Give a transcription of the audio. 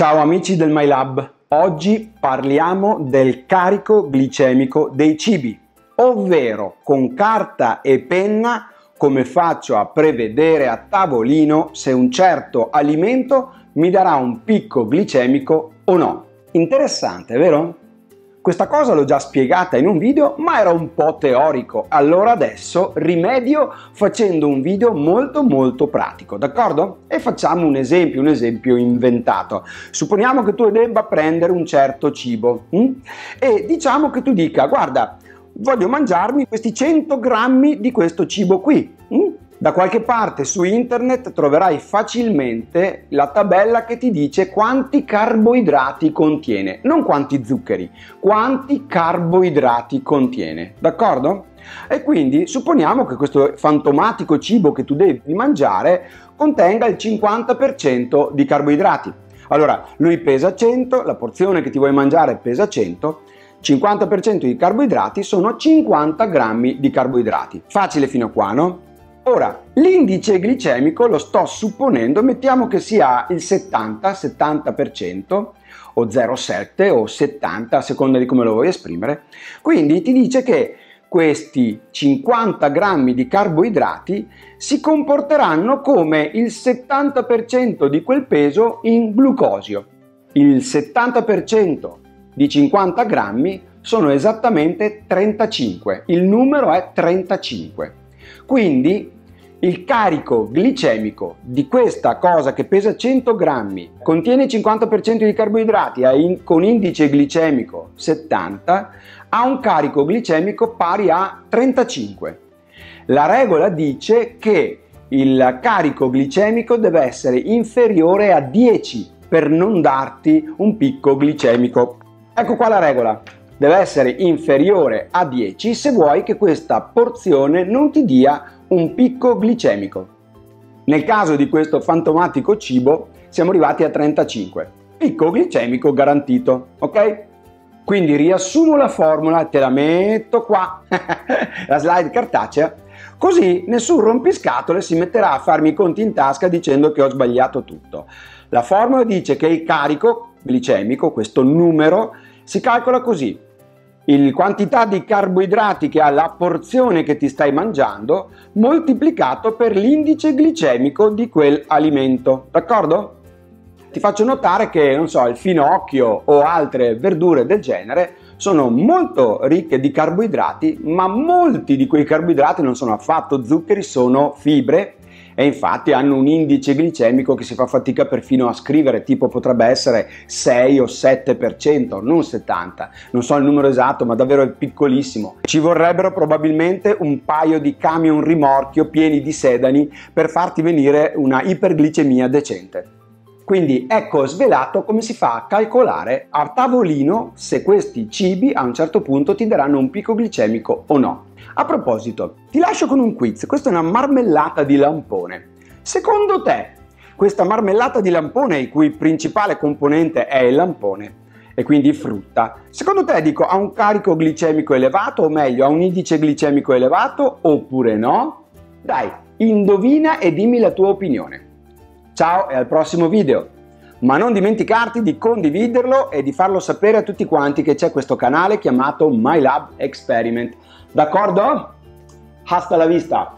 Ciao amici del MyLab, oggi parliamo del carico glicemico dei cibi, ovvero con carta e penna come faccio a prevedere a tavolino se un certo alimento mi darà un picco glicemico o no. Interessante, vero? Questa cosa l'ho già spiegata in un video, ma era un po' teorico. Allora adesso rimedio facendo un video molto molto pratico, d'accordo? E facciamo un esempio, un esempio inventato. Supponiamo che tu debba prendere un certo cibo hm? e diciamo che tu dica, guarda, voglio mangiarmi questi 100 grammi di questo cibo qui. Hm? Da qualche parte su internet troverai facilmente la tabella che ti dice quanti carboidrati contiene, non quanti zuccheri, quanti carboidrati contiene, d'accordo? E quindi supponiamo che questo fantomatico cibo che tu devi mangiare contenga il 50% di carboidrati. Allora, lui pesa 100, la porzione che ti vuoi mangiare pesa 100, 50% di carboidrati sono 50 grammi di carboidrati. Facile fino a qua, no? Ora, l'indice glicemico lo sto supponendo, mettiamo che sia il 70-70% o 0,7 o 70 a seconda di come lo vuoi esprimere. Quindi ti dice che questi 50 grammi di carboidrati si comporteranno come il 70% di quel peso in glucosio. Il 70% di 50 grammi sono esattamente 35, il numero è 35. Quindi il carico glicemico di questa cosa che pesa 100 grammi, contiene 50% di carboidrati con indice glicemico 70, ha un carico glicemico pari a 35. La regola dice che il carico glicemico deve essere inferiore a 10 per non darti un picco glicemico. Ecco qua la regola deve essere inferiore a 10 se vuoi che questa porzione non ti dia un picco glicemico. Nel caso di questo fantomatico cibo siamo arrivati a 35. Picco glicemico garantito, ok? Quindi riassumo la formula, te la metto qua, la slide cartacea, così nessun rompiscatole si metterà a farmi i conti in tasca dicendo che ho sbagliato tutto. La formula dice che il carico glicemico, questo numero, si calcola così il quantità di carboidrati che ha la porzione che ti stai mangiando moltiplicato per l'indice glicemico di quel alimento, d'accordo? Ti faccio notare che, non so, il finocchio o altre verdure del genere sono molto ricche di carboidrati, ma molti di quei carboidrati non sono affatto zuccheri, sono fibre e infatti hanno un indice glicemico che si fa fatica perfino a scrivere, tipo potrebbe essere 6 o 7%, non 70, non so il numero esatto, ma davvero è piccolissimo. Ci vorrebbero probabilmente un paio di camion rimorchio pieni di sedani per farti venire una iperglicemia decente. Quindi ecco svelato come si fa a calcolare a tavolino se questi cibi a un certo punto ti daranno un picco glicemico o no. A proposito, ti lascio con un quiz, questa è una marmellata di lampone. Secondo te, questa marmellata di lampone, il cui principale componente è il lampone, e quindi frutta, secondo te dico ha un carico glicemico elevato o meglio ha un indice glicemico elevato oppure no? Dai, indovina e dimmi la tua opinione. Ciao e al prossimo video! Ma non dimenticarti di condividerlo e di farlo sapere a tutti quanti che c'è questo canale chiamato My Lab Experiment. D'accordo? Hasta la vista!